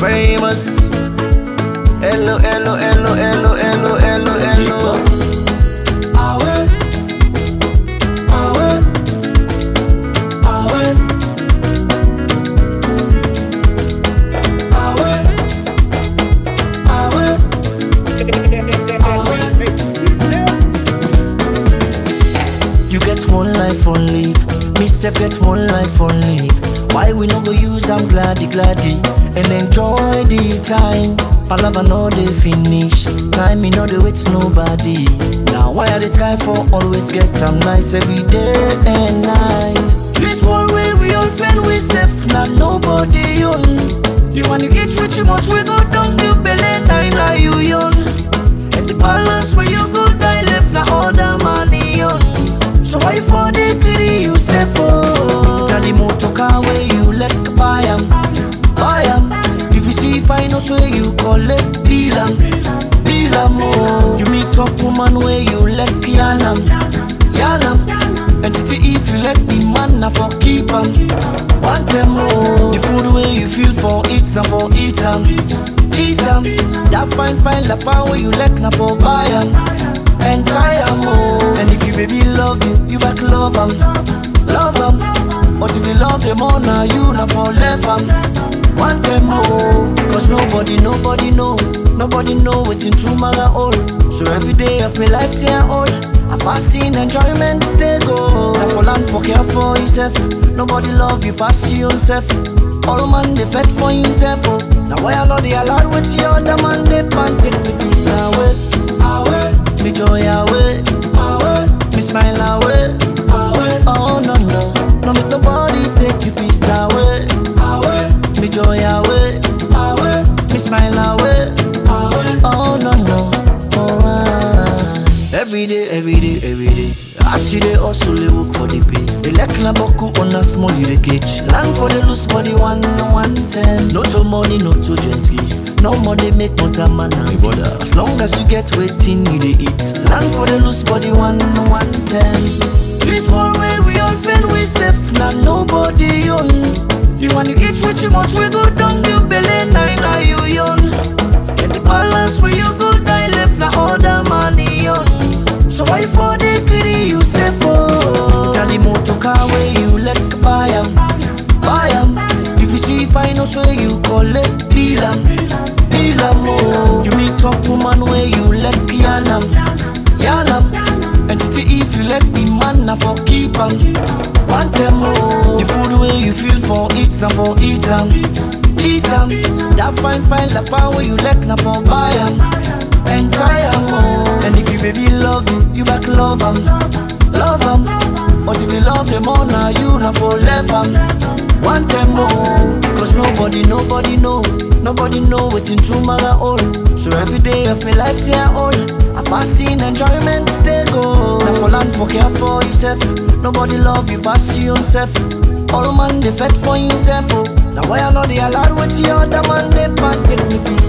famous. Hello, hello, hello, hello, hello, hello, hello. You get one life on leave. Me self get one life on leave. Why we no go use am gladdy gladdy and enjoy the time. Palava no dey finish. Time me no dey wait nobody. Now why I dey try for always get am nice every day and night. This world where we all friend we safe na nobody own. You want to eat with you much we go down you belly nine na you young. And the balance where you go die left na the money on. So why for the pity you say for? Oh? Car where you let buy am, buy am. If you see finance where you collect bill am, bill am oh. You meet up woman where you let yarn am. And if you if you let the man na for keep am, want them oh. The food where you feel for eat na for eat am, eat am. That fine fine la pan where you let na for buy am and tie am oh. And if you baby love you, you back love am, love am. But if you love them all now, you not for left am, want them oh. Cause nobody, nobody know, nobody know waiting to matter all. So every day of my life tear all. I fast in enjoyment stay go. Now for land for care for yourself. Nobody love you pass you yourself. All man they fed for himself oh. Now why I know they allowed with the other man they pan take me peace away, awe, me joy away, smile away. Oh no no, alright. Every day, every day, every day. I see they also they work for the pay. They like na boku on a small you the cage. Land for the loose body one one ten. No to money, no to gently. No money make motor man and brother. As long as you get waiting, you they eat. Land for the loose body one one ten. This one When you eat with you much, we go down you belly nine, now you young. And the balance where you go die left na other money on. So why for the greedy you say for? Now the motor car where you let buy am, buy am. If you see finance where you collect bill am, bill am oh. You meet up woman where you let yarn am, yarn am. And if you you let the man na for keep am, want them oh. The food where you feel for eat na for eat am, eat am. That fine fine pan where you let na for buy am, and oh. And if you baby love you, you back love am, love am. But if you love them all now, you na for left am, want them oh. Cause nobody, nobody know, nobody know waiting to matter all. So every day of my life tear all. I fasting enjoyment stay go. Now for land for care for yourself. Nobody love you pass you yourself. All man they fed for himself. Oh. Now why I know they allowed with the other man they pan take me